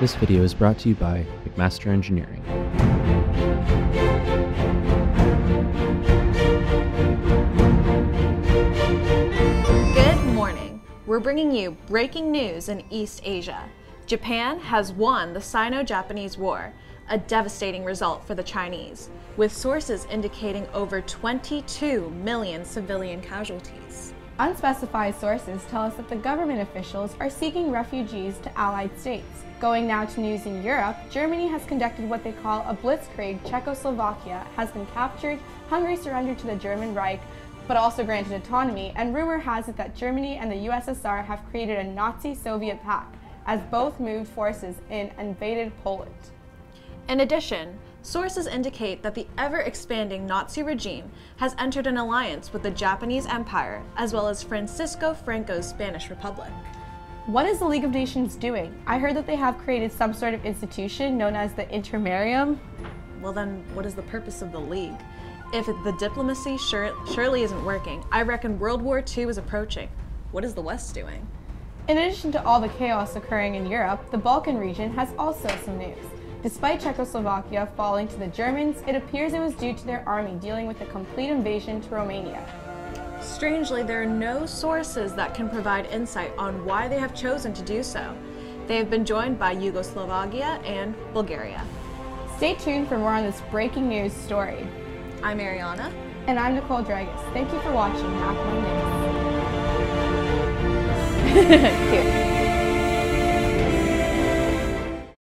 This video is brought to you by McMaster Engineering. Good morning. We're bringing you breaking news in East Asia. Japan has won the Sino-Japanese War, a devastating result for the Chinese, with sources indicating over 22 million civilian casualties. Unspecified sources tell us that the government officials are seeking refugees to allied states. Going now to news in Europe, Germany has conducted what they call a blitzkrieg. Czechoslovakia has been captured, Hungary surrendered to the German Reich, but also granted autonomy, and rumor has it that Germany and the USSR have created a Nazi-Soviet pact, as both moved forces in invaded Poland. In addition, sources indicate that the ever-expanding Nazi regime has entered an alliance with the Japanese Empire, as well as Francisco Franco's Spanish Republic. What is the League of Nations doing? I heard that they have created some sort of institution known as the Intermarium. Well then, what is the purpose of the League? If the diplomacy sure, surely isn't working, I reckon World War II is approaching. What is the West doing? In addition to all the chaos occurring in Europe, the Balkan region has also some news. Despite Czechoslovakia falling to the Germans, it appears it was due to their army dealing with a complete invasion to Romania. Strangely, there are no sources that can provide insight on why they have chosen to do so. They have been joined by Yugoslavia and Bulgaria. Stay tuned for more on this breaking news story. I'm Ariana. And I'm Nicole Dragus. Thank you for watching Half Moon News. Cute.